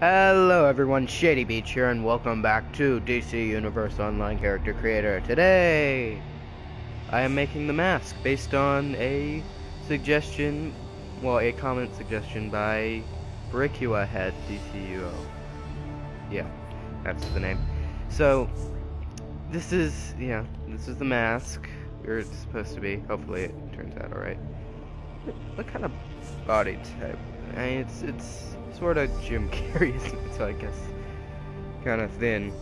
Hello everyone, Shady Beach here and welcome back to DC Universe Online Character Creator. Today, I am making the mask based on a suggestion, well a comment suggestion by Bricua Head DCUO. Yeah, that's the name. So, this is, yeah, this is the mask, or it's supposed to be, hopefully it turns out alright. What kind of body type? I mean, it's, it's sort of Jim Carrey, so I guess kind of thin.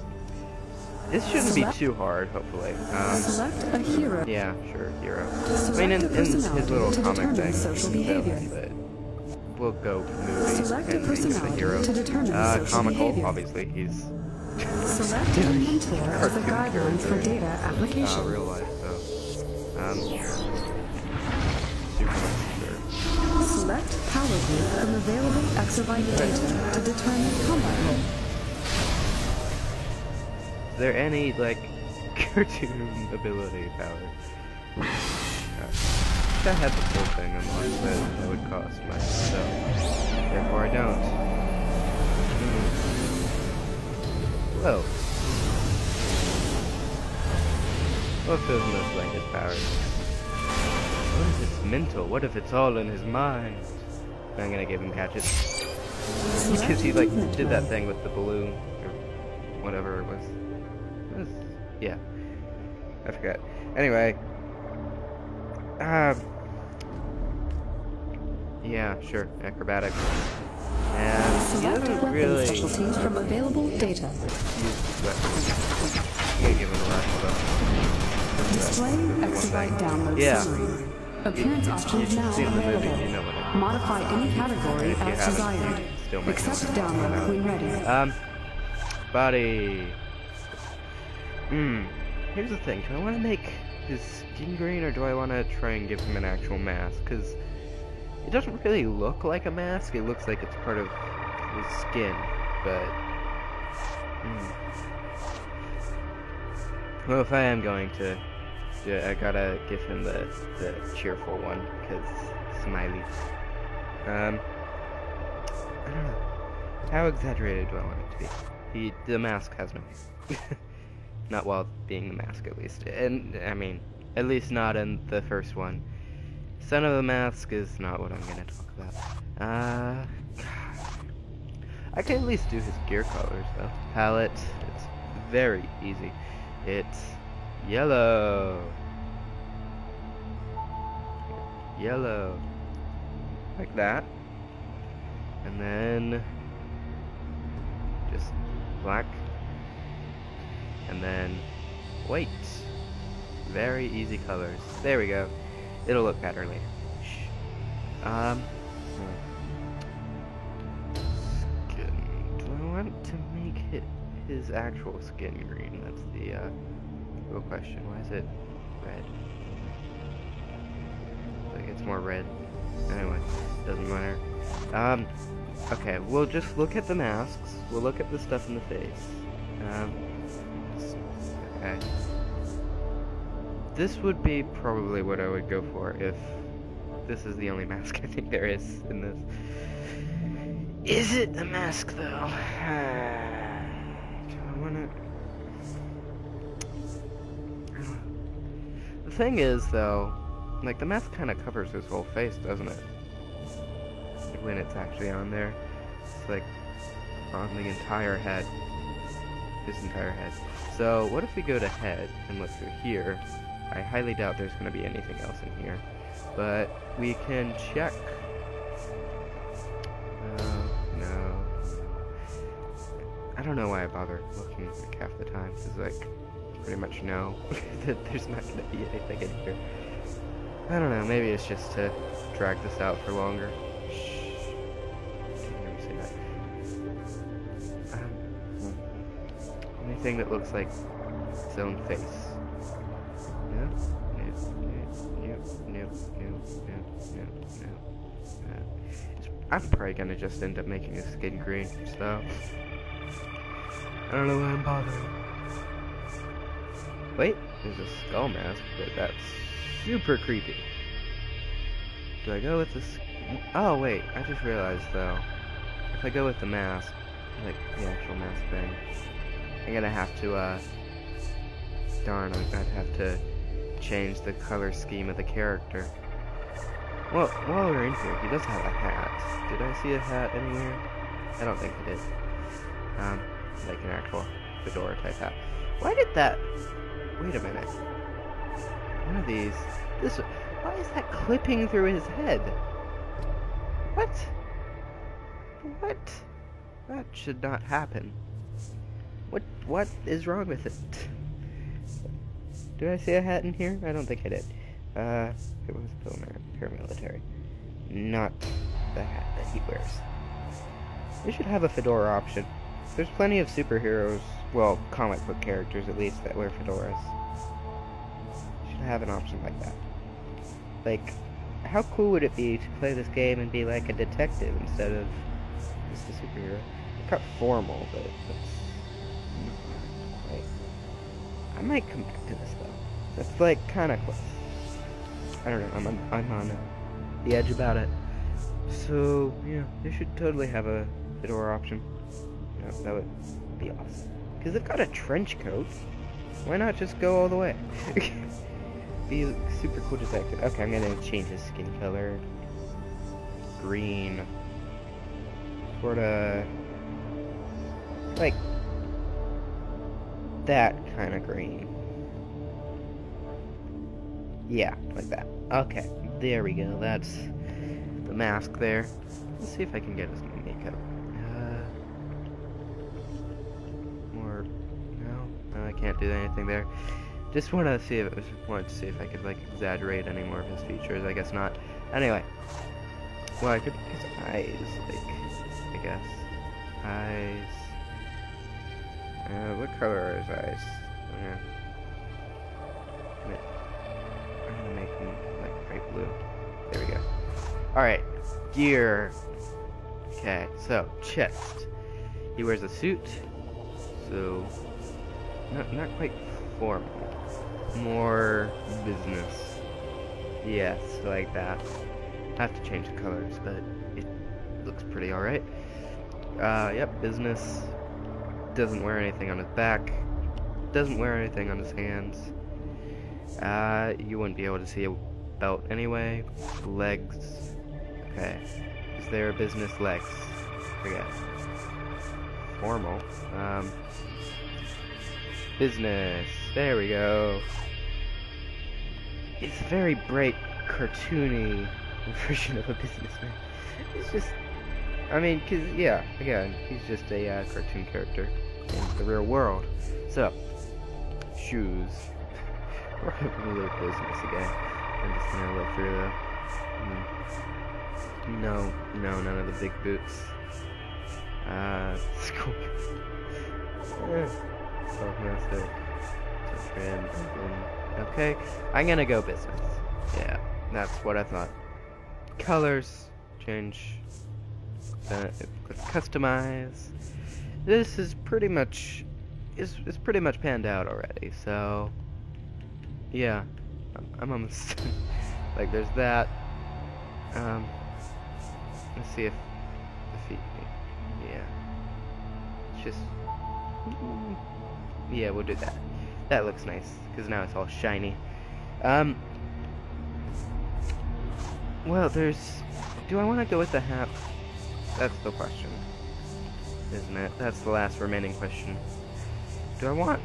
This shouldn't be too hard, hopefully. Um, Select a hero. yeah, sure, hero. I Select mean, in, in his little comic thing, social behavior. but we'll go movie Select a and he's the hero. to determine Uh, comical, behavior. obviously, he's Select a mentor as a guideline for data uh, application. real life, so. Um, Select power group from available exobyte data to determine combat role. Is there any, like, cartoon ability power? Uh, I had the full thing unlocked, then that would cost money, so therefore I don't. Hmm. Well. What those most like powers? What if it's mental? What if it's all in his mind? I'm gonna give him gadgets. Because he like did that thing with the balloon or whatever it was. It was yeah. I forgot. Anyway. Um Yeah, sure. Acrobatics. And he doesn't really use specialties from available data. weapons. I'm gonna give him the rest of Display exobyte download Yeah. summary. Appearance options now movie, available. you know what I mean. Modify any category as desired. you still might Accept download when ready. Um, body. Hmm. Here's the thing. Do I want to make his skin green, or do I want to try and give him an actual mask? Because it doesn't really look like a mask. It looks like it's part of his skin, but. Hmm. Well, if I am going to, it, I gotta give him the the cheerful one, because smiley. Um. I don't know. How exaggerated do I want it to be? The the mask has no Not while being the mask at least. And I mean, at least not in the first one. Son of the Mask is not what I'm gonna talk about. Uh I can at least do his gear colors though. Palette, it's very easy. It's yellow. Yellow. Like that. And then just black. And then white. Very easy colors. There we go. It'll look better later. Um skin. Do I want to make it his actual skin green? That's the uh real question why is it red like it's more red anyway doesn't matter um Okay, we'll just look at the masks. We'll look at the stuff in the face. Um, okay. This would be probably what I would go for if this is the only mask I think there is in this. Is it the mask though? I wanna... thing is though, like the mask kind of covers his whole face, doesn't it? when it's actually on there. It's like on the entire head. His entire head. So what if we go to head and look through here? I highly doubt there's going to be anything else in here. But we can check. Uh, no. I don't know why I bother looking like half the time. Because like, pretty much know that there's not going to be anything in here. I don't know, maybe it's just to drag this out for longer. Um, anything that looks like its own face. No. I'm probably gonna just end up making his skin green, so I don't know why I'm bothering. Wait, there's a skull mask, but that's super creepy. Do I go with this? Oh wait, I just realized though, if I go with the mask, like the actual mask thing. I'm gonna have to, uh, darn, I'd have to change the color scheme of the character. Well, while we're in here, he does have a hat. Did I see a hat anywhere? I don't think I did. Um, like an actual fedora type hat. Why did that... Wait a minute. One of these... This... Why is that clipping through his head? What? What? That should not happen. What what is wrong with it? Did I see a hat in here? I don't think I did. Uh, it was paramilitary. Not the hat that he wears. We should have a fedora option. There's plenty of superheroes, well, comic book characters at least, that wear fedoras. Should have an option like that. Like, how cool would it be to play this game and be like a detective instead of just a superhero? It's got formal, but that's I might come back to this though. That's like kind of close. I don't know. I'm on, I'm on uh, the edge about it. So yeah, they should totally have a fedora option. Yeah, that would be awesome. Cause they've got a trench coat. Why not just go all the way? be super cool detective. Okay, I'm gonna change his skin color. Green. Sorta like that kind of green. Yeah, like that. Okay, there we go. That's the mask there. Let's see if I can get his makeup. Do anything there. Just want to see if it wanted to see if I could like exaggerate any more of his features. I guess not. Anyway, well I could his eyes, like I guess eyes. Uh, what color are his eyes? Yeah. I'm gonna make them like bright blue. There we go. Alright, gear. Okay, so chest. He wears a suit, so not not quite formal. More business. Yes, like that. I have to change the colors, but it looks pretty alright. Uh, yep, business. Doesn't wear anything on his back. Doesn't wear anything on his hands. Uh, you wouldn't be able to see a belt anyway. Legs. Okay. Is there a business legs? Forget. Formal. Um, business. There we go. It's a very bright, cartoony version of a businessman. It's just, I mean, cause yeah, again, he's just a uh, cartoon character in the real world. So, shoes. We're gonna look business again. I'm just gonna look through the. Mm. No, no, none of the big boots. Uh, school. eh, self-master. Okay, I'm gonna go business. Yeah, that's what I thought. Colors, change, uh, customize. This is pretty much is is pretty much panned out already. So yeah, I'm, I'm almost like there's that. Um, let's see if. Yeah, it's just yeah, we'll do that. That looks nice because now it's all shiny. Um, well, there's. Do I want to go with the hat? That's the question, isn't it? That's the last remaining question. Do I want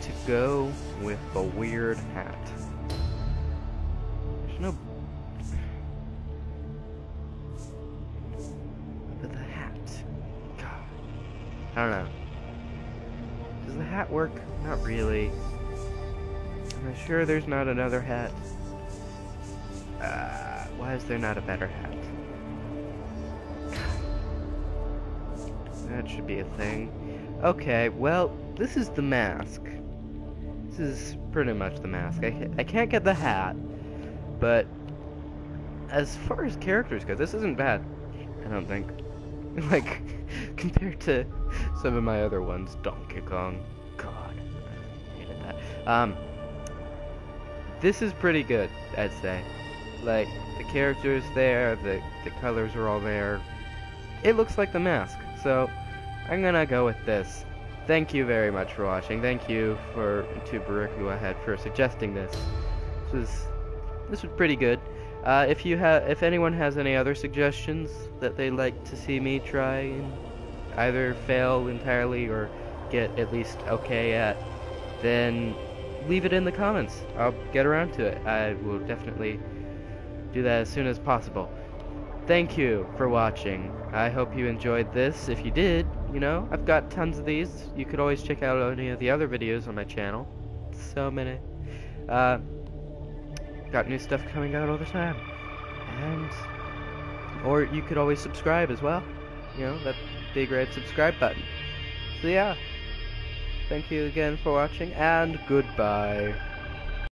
to go with the weird hat? There's no... But the hat... God. I don't know. Hat work? Not really. Am I sure there's not another hat? Uh, why is there not a better hat? That should be a thing. Okay, well, this is the mask. This is pretty much the mask. I, I can't get the hat, but as far as characters go, this isn't bad. I don't think. like, compared to some of my other ones, Donkey Kong. Um, this is pretty good, I'd say. Like, the characters there, the, the colors are all there. It looks like the mask, so I'm gonna go with this. Thank you very much for watching. Thank you for to Baruchu Ahead for suggesting this. This was this was pretty good. Uh, if you have, if anyone has any other suggestions that they'd like to see me try and either fail entirely or get at least okay at, then leave it in the comments. I'll get around to it. I will definitely do that as soon as possible. Thank you for watching. I hope you enjoyed this. If you did, you know, I've got tons of these. You could always check out any of the other videos on my channel. So many. Uh, got new stuff coming out all the time. And, or you could always subscribe as well. You know, that big red subscribe button. So yeah, thank you again for watching, and goodbye.